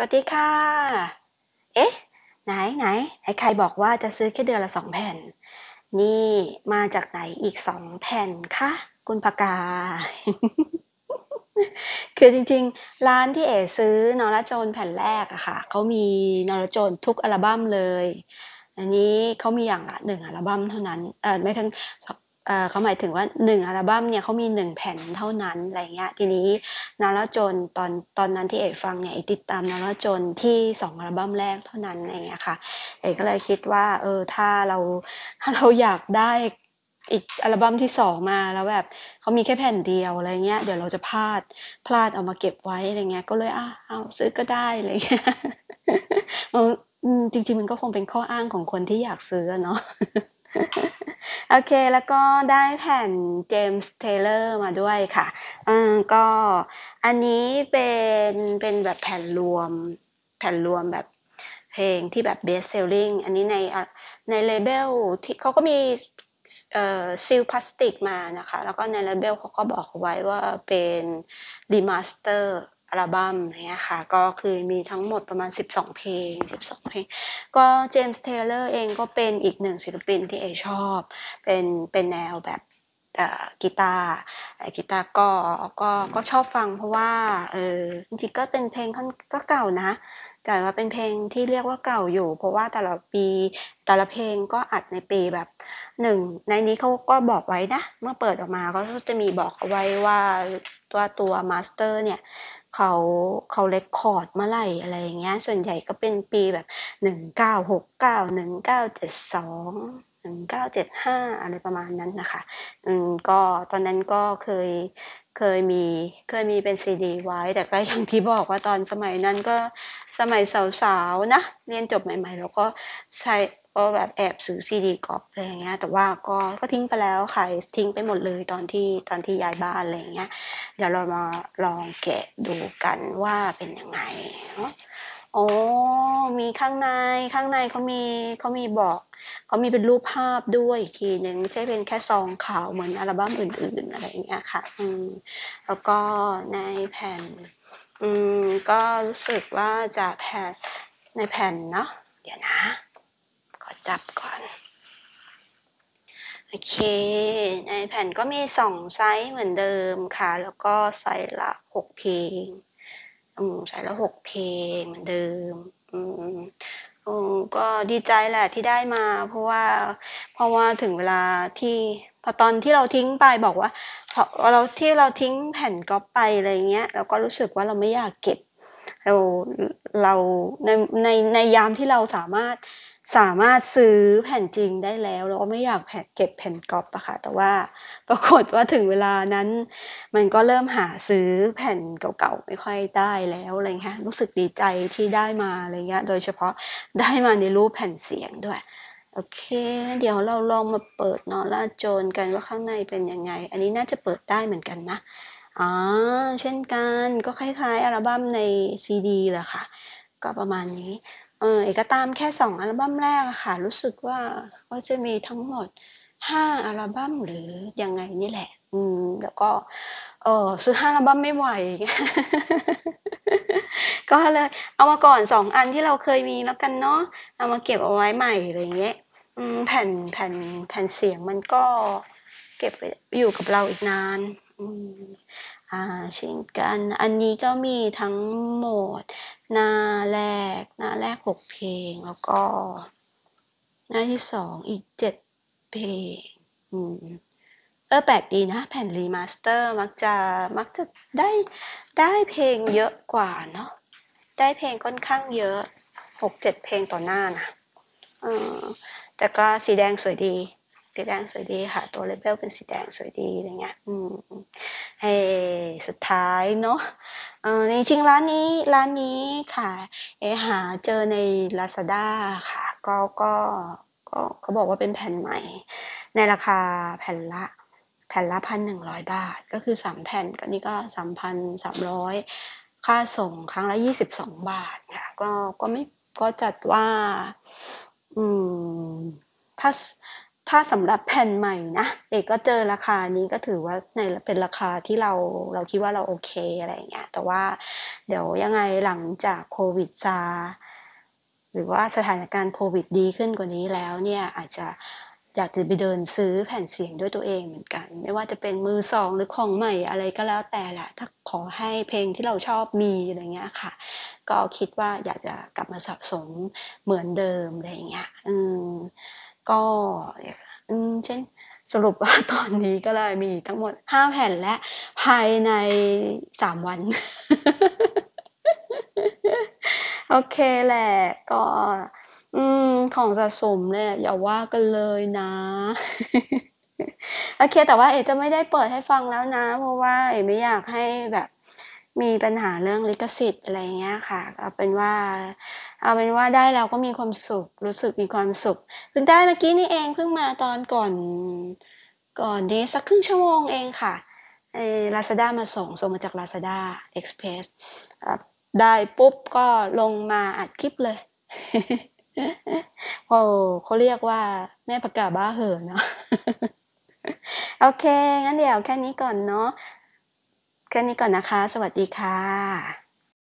สวัสดีค่ะ เอ๊ะ ไหนไหนไหนใครบอกว่าจะซื้อแค่เดือนละสองแผ่น นี่มาจากไหนอีกสองแผ่นคะคุณปากา คือจริงๆ ร้านที่เอ๋ซื้อนอรโจนแผ่นแรกอะค่ะ เขามีนอรโจนทุกอัลบั้มเลย อันนี้เขามีอย่างละหนึ่งอัลบั้มเท่านั้น เออไม่ทั้ง เขาหมายถึงว่าหนึ่งอัลบั้มเนี่ยเขามีหนึ่งแผ่นเท่านั้นอะไรเงี้ยทีนี้นาราโจนตอนตอนนั้นที่เอกฟังเนี่ยเอกติดตามนาราโจนที่สองอัลบั้มแรกเท่านั้นอะไรเงี้ยค่ะเอกก็เลยคิดว่าเออถ้าเราถ้าเราอยากได้อีกอัลบั้มที่สองมาแล้วแบบเขามีแค่แผ่นเดียวอะไรเงี้ยเดี๋ยวเราจะพลาดพลาดเอามาเก็บไว้อะไรเงี้ยก็เลยอะเอาซื้อก็ได้อะไรเงี้ยจริงๆมันก็คงเป็นข้ออ้างของคนที่อยากซื้อเนาะ โอเค แล้วก็ได้แผ่นเจมส์เทเลอร์มาด้วยค่ะอืมก็อันนี้เป็นเป็นแบบแผ่นรวม แผ่นรวมแบบเพลงที่แบบ best selling อันนี้ในใน label ที่เขาก็มีเอ่อซีลพลาสติกมานะคะ แล้วก็ใน label เขาก็บอกไว้ว่าเป็น remaster อัลบั้มเนี้ยค่ะก็คือมีทั้งหมดประมาณ 12 เพลง 12 เพลง ก็เจมส์เทเลอร์เองก็เป็นอีกหนึ่งศิลปินที่เอชอบ เป็นเป็นแนวแบบกีตาร์กีตาร์ก็ก็ก็ชอบฟังเพราะว่าเออจริงๆก็เป็นเพลงก็เก่านะแต่ว่าเป็นเพลงที่เรียกว่าเก่าอยู่ เพราะว่าแต่ละปีแต่ละเพลงก็อัดในปีแบบหนึ่งในนี้เขาก็บอกไว้นะ เมื่อเปิดออกมาก็จะมีบอกเอาไว้ว่าตัวตัว master เนี่ย เขาเขา record เมื่อไหร่อะไรอย่างเงี้ย ส่วนใหญ่ก็เป็นปีแบบหนึ่งเก้าหกเก้าหนึ่งเก้าเจ็ดสองหนึ่งเก้าเจ็ดห้าอะไรประมาณนั้นนะคะ อืมก็ตอนนั้นก็เคยเคยมีเคยมีเป็นซีดีไว้ แต่ก็อย่างที่บอกว่าตอนสมัยนั้นก็สมัยสาวๆนะ เรียนจบใหม่ ๆ แล้วก็ใช้ ก็แบบแอบซื้อซีดีก๊อปอะไรอย่างเงี้ย แต่ว่าก็ก็ทิ้งไปแล้วค่ะทิ้งไปหมดเลยตอนที่ตอนที่ย้ายบ้านอะไรอย่างเงี้ย เดี๋ยวเรามาลองแกะดูกันว่าเป็นยังไงเนาะโอ้มีข้างในข้างในเขามีเขามีบอกเขามีเป็นรูปภาพด้วยอีกทีหนึ่งไม่ใช่เป็นแค่ซองขาวเหมือนอัลบั้มอื่น ๆ อะไรอย่างเงี้ยค่ะ อืม แล้วก็ในแผ่น อืม ก็รู้สึกว่าจะแผ่นในแผ่นเนาะเดี๋ยวนะ จับก่อน โอเค ในแผ่นก็มีสอง side เหมือนเดิมค่ะ แล้วก็ไซส์ละหกเพลงอืมไซส์ละหกเพลงเหมือนเดิมอืมอืมก็ดีใจแหละที่ได้มา เพราะว่าเพราะว่าถึงเวลาที่พอตอนที่เราทิ้งไปบอกว่าพอเราที่เราทิ้งแผ่นก๊อปไปอะไรเงี้ยเราก็รู้สึกว่าเราไม่อยากเก็บ เราเราในในในยามที่เราสามารถ สามารถซื้อแผ่นจริงได้แล้วเราก็ไม่อยากแผ่นเก็บแผ่นก๊อปอะค่ะ แต่ว่าปรากฏว่าถึงเวลานั้น มันก็เริ่มหาซื้อแผ่นเก่าๆไม่ค่อยได้แล้วอะไรเงี้ยรู้สึกดีใจที่ได้มาอะไรเงี้ยโดยเฉพาะได้มาในรูปแผ่นเสียงด้วย โอเค เดี๋ยวเราลองมาเปิดนอร่าโจนกันว่าข้างในเป็นยังไง อันนี้น่าจะเปิดได้เหมือนกันนะอ๋อเช่นกันก็คล้ายๆอัลบั้มในซีดีแหละค่ะ ก็ประมาณนี้ เออเอกตามแค่สองอัลบั้มแรกค่ะ รู้สึกว่าก็จะมีทั้งหมดห้าอัลบั้มหรือยังไงนี่แหละ อืม แล้วก็ เออซื้อห้าอัลบั้มไม่ไหว ก็เลย เอามาก่อนสองอันที่เราเคยมีแล้วกันเนาะเอามาเก็บเอาไว้ใหม่อะไรเงี้ยแผ่นแผ่นแผ่นเสียงมันก็เก็บอยู่กับเราอีกนาน อ่า เช่นกัน อันนี้ก็มีทั้งหมด หน้าแรก หน้าแรกหกเพลง แล้วก็ หน้าที่สองอีกเจ็ดเพลง อืมเออแปลกดีนะแผ่น remaster มักจะมักจะได้ได้เพลงเยอะกว่าเนาะได้เพลงค่อนข้างเยอะหกเจ็ดเพลงต่อหน้านะเออแต่ก็สีแดงสวยดี สีแดงสวยดีค่ะ ตัวเลเบลเป็นสีแดงสวยดีอะไรเงี้ยอืมเฮ้สุดท้ายเนาะเออจริงๆร้านนี้ร้านนี้ค่ะเอหาเจอใน Lazada ค่ะ ก็ก็ก็เขาบอกว่าเป็นแผ่นใหม่ ในราคาแผ่นละแผ่นละพันหนึ่งร้อยบาท ก็คือสามแผ่นก็นี่ก็สามพันสามร้อยค่าส่งครั้งละยี่สิบสองบาทค่ะ ก็ก็ไม่ก็จัดว่า อืม ถ้า ถ้าสำหรับแผ่นใหม่นะ เอกก็เจอราคานี้ก็ถือว่าในเป็นราคาที่เราเราคิดว่าเราโอเคอะไรเงี้ย แต่ว่าเดี๋ยวยังไงหลังจากโควิดซาหรือว่าสถานการณ์โควิดดีขึ้นกว่านี้แล้วเนี่ยอาจจะอยากจะไปเดินซื้อแผ่นเสียงด้วยตัวเองเหมือนกัน ไม่ว่าจะเป็นมือสองหรือของใหม่อะไรก็แล้วแต่แหละถ้าขอให้เพลงที่เราชอบมีอะไรเงี้ยค่ะ ก็คิดว่าอยากจะกลับมาสะสมเหมือนเดิมอะไรเงี้ยอืม ก็อืมเช่นสรุปว่าตอนนี้ก็เลยมีทั้งหมด5แผ่นและภายใน3วัน โอเคแหละก็อืมของสะสมเนี่ยอย่าว่ากันเลยนะ โอเคแต่ว่าเอจะไม่ได้เปิดให้ฟังแล้วนะ เพราะว่าเอไม่อยากให้แบบ มีปัญหาเรื่องลิขสิทธิ์อะไรเงี้ยค่ะ เอาเป็นว่า เอาเป็นว่าได้แล้วก็มีความสุข รู้สึกมีความสุขเพิ่งได้เมื่อกี้นี่เองเพิ่งมาตอนก่อนก่อนนี้สักครึ่งชั่วโมงเองค่ะเอลาซาด้ามาส่งส่งมาจาก Lazada Express ได้ปุ๊บก็ลงมาอัดคลิปเลยโอ้เขาเรียกว่าแม่ประกาศบ้าเห่อเนาะโอเค งั้นเดี๋ยวแค่นี้ก่อนเนาะ แค่นี้ก่อนนะคะ สวัสดีค่ะ